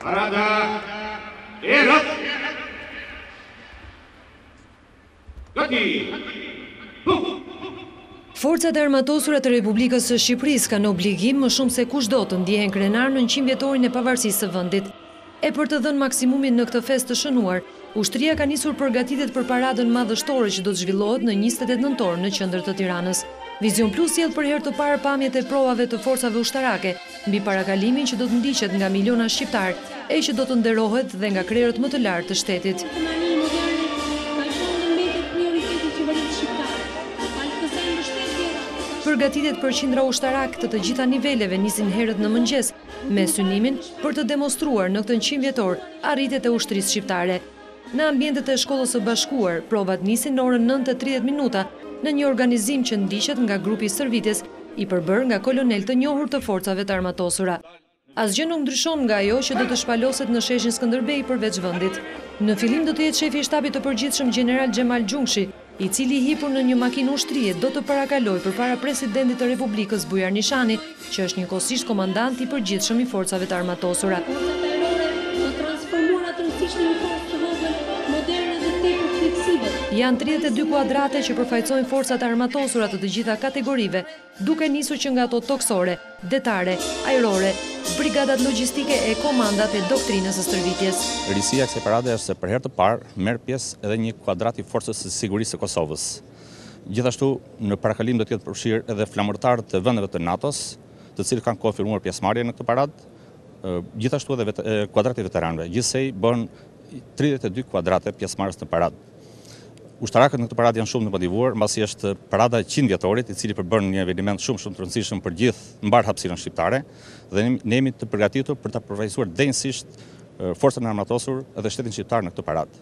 Parada drejt! Gati! Bum! Forcat e Armatosura të Republikës së Shqipërisë kanë obligim më shumë se kushdo të ndjehen krenarë në njëqind vjetorin e pavarësisë së vendit. E për të dhënë maksimumin në këtë festë të shënuar, ushtria ka nisur përgatitjet për paradën madhështore që do të zhvillohet në njëzet e tetë nëntor në qendër të Tiranës. Vizion Plus sjell për herë të parë pamjet e provave të forcave ushtarake mbi parakalimin që do të ndiqet nga miliona shqiptarë e që do të nderohet dhe nga krerët më të lartë të shtetit. Përgatitjet për qindra ushtarakë të të gjitha niveleve nisin herët në mëngjes, me synimin për të demonstruar në këtë njëqind vjetor arritjet e ushtrisë shqiptare. Në ambientet e Shkollës së Bashkuar, provat nisin në orën nëntë e tridhjetë minuta në një organizim që ndiqet nga grupi i stërvitjes i përbërë nga kolonelë të njohur të Forcave të Armatosura. Asgjë nuk ndryshon nga ajo që do të shpaloset në sheshin Skënderbej përveç vendit. Në fillim do të jetë shefi i Shtabit të Përgjithshëm gjeneral Xhemal Gjunkshi, i cili i hipur në një makinë ushtrie do të parakalojë përpara Presidentit të Republikës Bujar Nishani, që është njëkohësisht Komandant i Përgjithshëm i Forcave të Armatosura. Janë tridhjetë e dy kuadrate që përfaqësojnë Forcat e Armatosura të të gjitha kategorive duke nisur që nga ato tokësore, detare, ajrore, brigadat logjistike e komandat e doktrinës së stërvitjes. Risia e kësaj parade është se për herë të parë merr pjesë edhe një kuadrat i Forcës së Sigurisë së Kosovës. Gjithashtu, në parakalim do të jetë përfshirë edhe flamurtarë të vendeve të NATO-s, të cilët kanë konfirmuar pjesëmarrjen në këtë paradë, gjithashtu edhe kuadrat i veteranëve. Gjithsej bëhen 32 kuadrate pjesëmarrës në paradë. Ushtarakët në këtë paradë janë shumë të motivuar, mbasi është parada e qind-vjetorit, i cili përbën një eveniment shumë shumë të rëndësishëm për gjithë mbarë hapësirën shqiptare dhe ne jemi të përgatitur për ta përfaqësuar denjësisht Forcën e Armatosur dhe shtetin shqiptar në këtë paradë.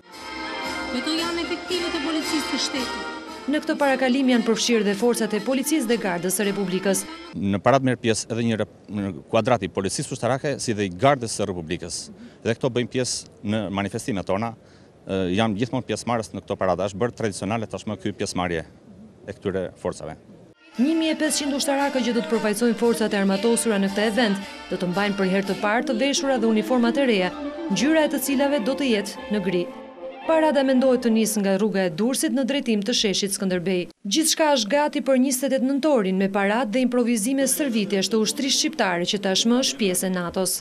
Në këtë parakalim janë përfshirë dhe forcat e Policisë dhe Gardës së Republikës. Në paradë merr pjesë edhe një kuadrat i Policisë Ushtarake si dhe i Gardës së Republikës dhe këto bëjnë pjesë në manifestimet tona janë gjithmonë pjesëmarrës në këto parada. Është bërë tradicionale tashmë ky pjesëmarrje e këtyre forcave. Një mijë e pesëqind ushtarakët që do të përfaqësojnë Forcat e Armatosura në këtë event, do të mbajnë për herë të parë të veshura dhe uniformat e reja, ngjyra e të cilave do të jetë në gri. Parada mendohet të nisë nga rruga e Durrësit në drejtim të sheshit Skënderbej. Gjithçka është gati për njëzet e tetë nëntorin me paradë dhe improvizime stërvitjesh të ushtrisë shqiptare që tashmë është pjesë e NATO-s.